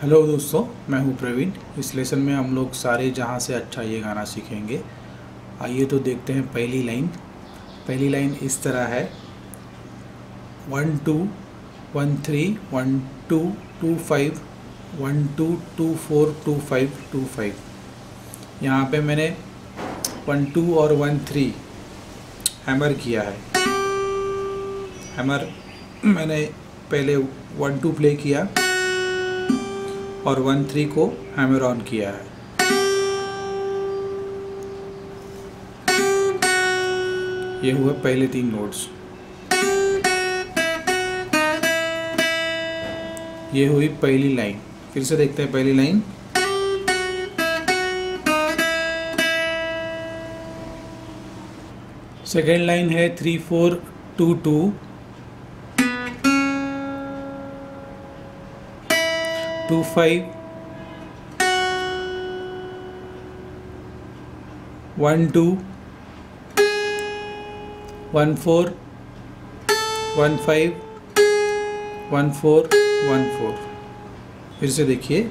Hello दोस्तों, मैं हूँ प्रवीण। इस लेसन में हम लोग सारे जहाँ से अच्छा ये गाना सीखेंगे। आइए तो देखते हैं पहली लाइन पहली लाइन इस तरह है। One two one three one two two five one two two four two five two five यहाँ पे मैंने वन टू और वन थ्री हैमर किया है। हैमर मैंने पहले वन टू प्ले किया। और वन थ्री को हैमर ऑन किया है। ये हुए पहले तीन नोट्स ये हुई पहली लाइन फिर से देखते हैं पहली लाइन सेकेंड लाइन है three four two two two five one two one four one five one four one four फिर से देखिए।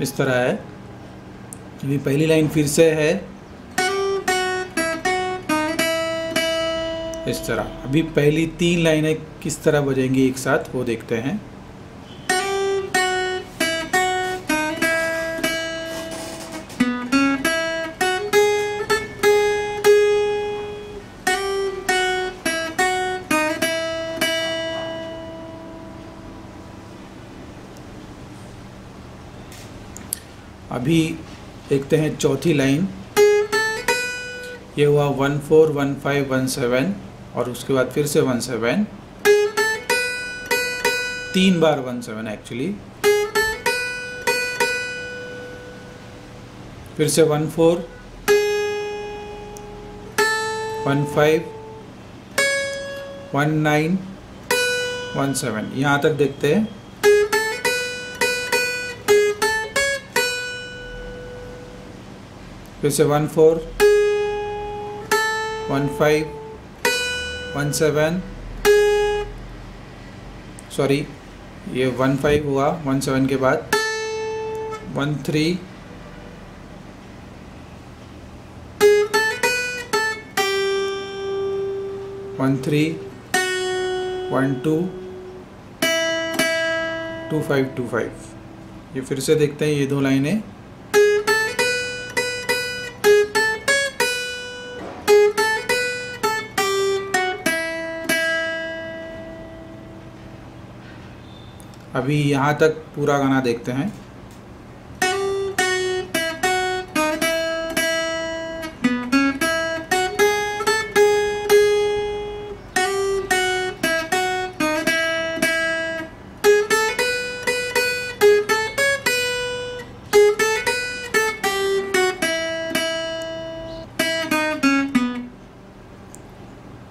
इस तरह है। अभी पहली लाइन फिर से है। इस तरह। अभी पहली तीन लाइनें किस तरह बजेंगी एक साथ, वो देखते हैं। अभी देखते हैं चौथी लाइन। ये हुआ one four one five one seven और उसके बाद फिर से वन सेवन। तीन बार वन सेवन एक्चुअली फिर से one four one five one nine one seven. यहाँ तक देखते हैं। फिर से one four, one five, one seven, sorry, ये वन फाइव हुआ, वन सेवन के बाद, one three one three, one two two five two five. ये फिर से देखते हैं, ये दो लाइनें अभी यहाँ तक पूरा गाना देखते हैं।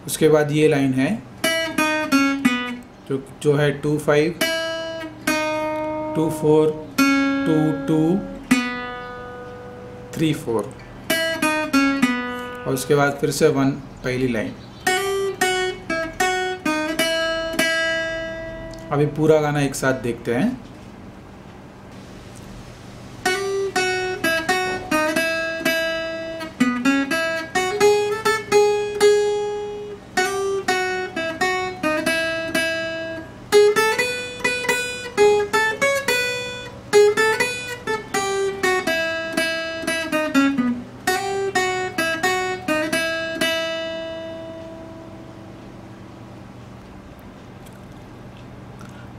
उसके बाद ये लाइन है, जो जो है two five. Two four, two two, three four. और उसके बाद फिर से वन, पहली लाइन। अभी पूरा गाना एक साथ देखते हैं।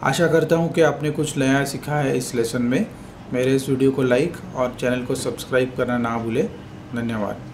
आशा करता हूँ कि आपने कुछ नया सीखा है इस लेसन में। मेरे इस वीडियो को लाइक और चैनल को सब्सक्राइब करना ना भूलें। धन्यवाद।